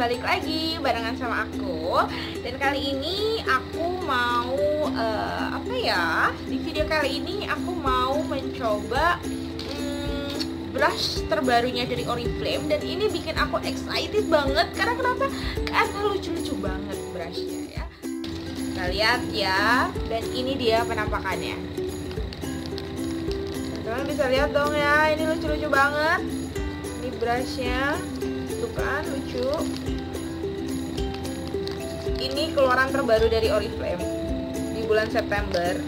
balik lagi barengan sama aku. Dan kali ini aku mau uh, apa ya Di video kali ini aku mau mencoba hmm, brush terbarunya dari Oriflame Dan ini bikin aku excited banget Karena kenapa? Karena lucu-lucu banget brushnya ya. Kita lihat ya. Dan ini dia penampakannya. Teman-teman bisa lihat dong ya. Ini lucu-lucu banget. Ini brushnya. Tuh kan lucu Ini keluaran terbaru dari Oriflame Di bulan September.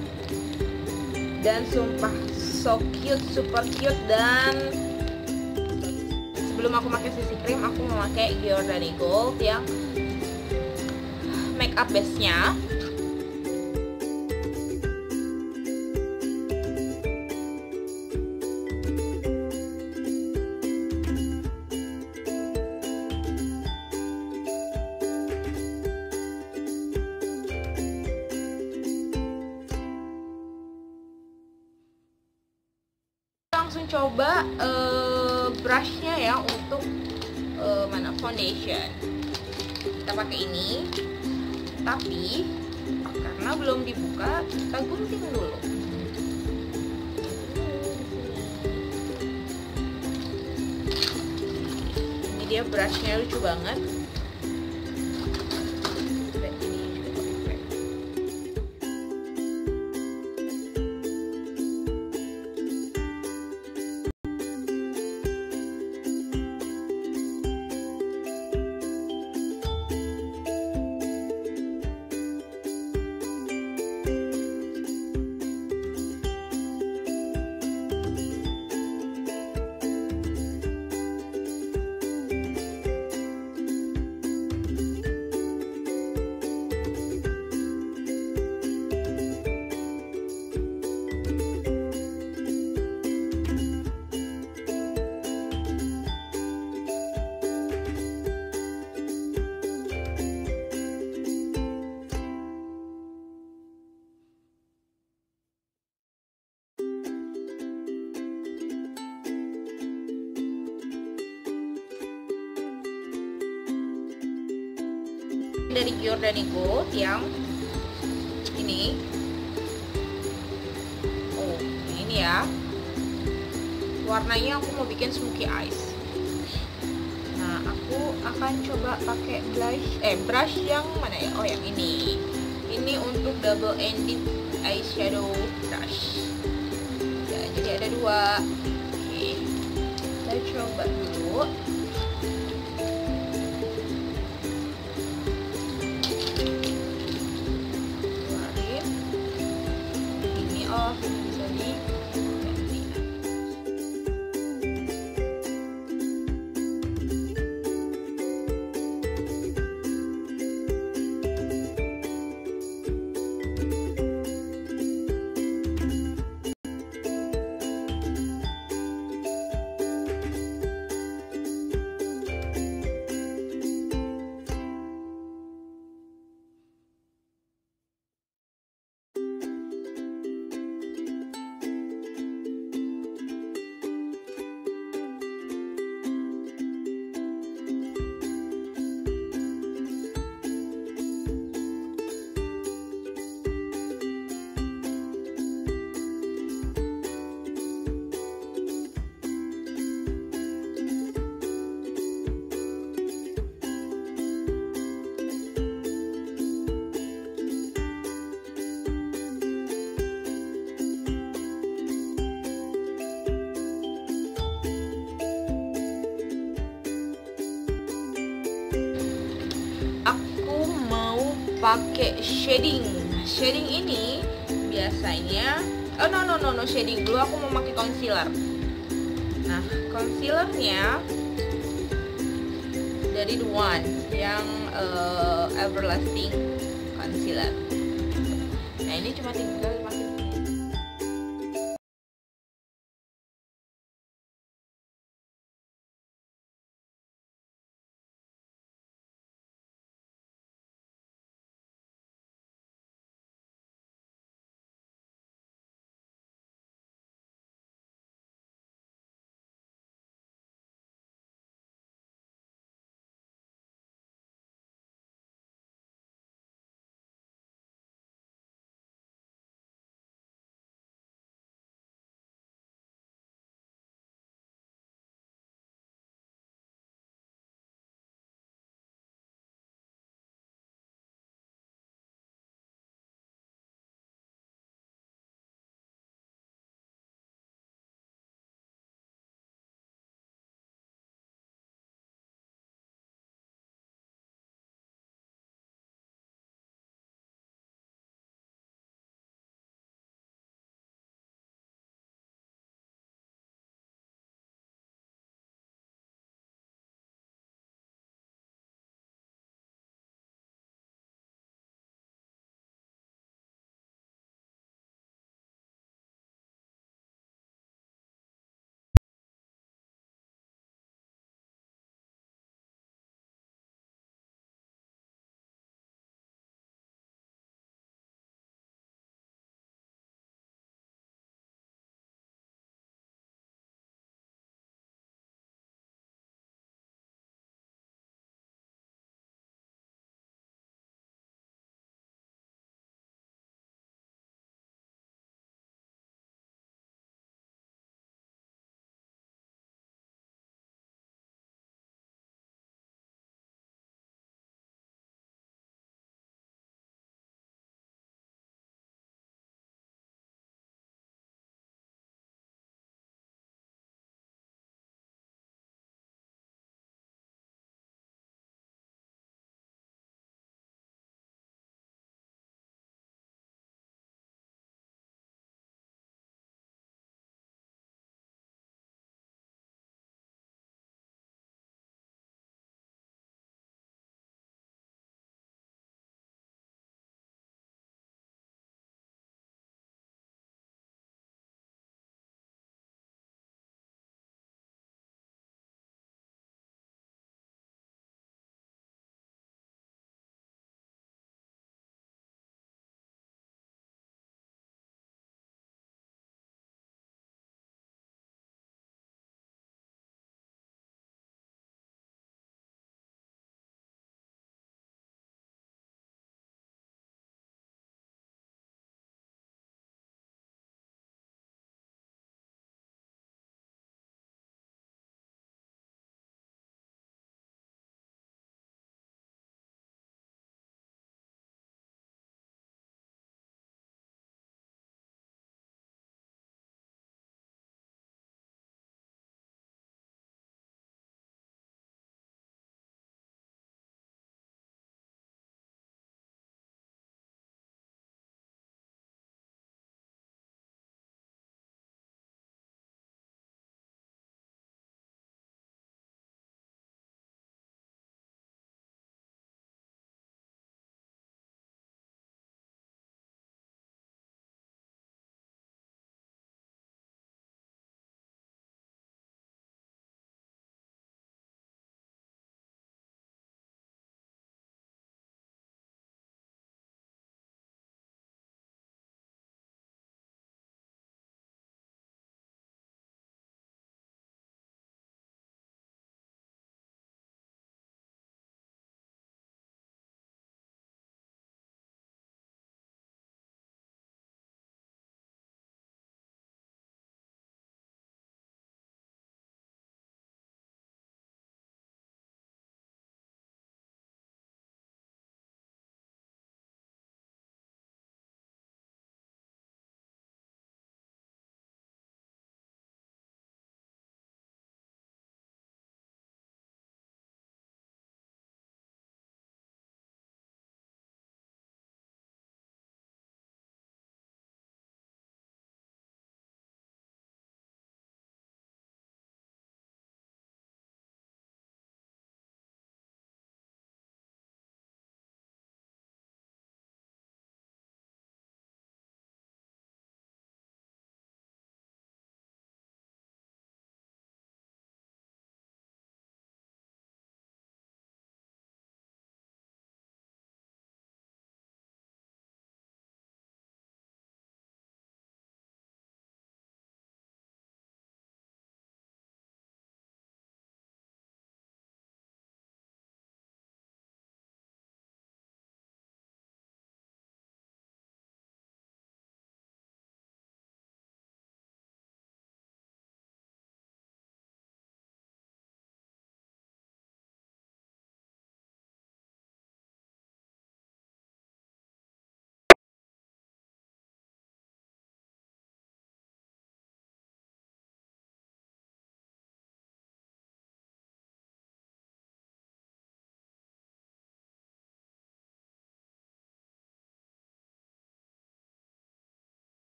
Dan sumpah so cute, super cute Dan Sebelum aku pakai CC cream Aku memakai Giordani Gold Yang Makeup base-nya langsung coba uh, brushnya ya untuk uh, mana foundation. Kita pakai ini. Tapi karena belum dibuka kita gunting dulu. Ini dia brushnya lucu banget dari Giordani Gold yang ini. Oh ini ya. Warnanya aku mau bikin smoky eyes. Nah aku akan coba pakai blush eh brush yang mana ya? Oh yang ini. Ini untuk double ended eyeshadow brush. Ya jadi ada dua. Oke. Kita coba dulu pakai shading. Shading ini biasanya oh no no no no shading. Dulu aku mau pakai concealer. Nah concealernya dari the one yang uh, everlasting concealer. Nah ini cuma tinggal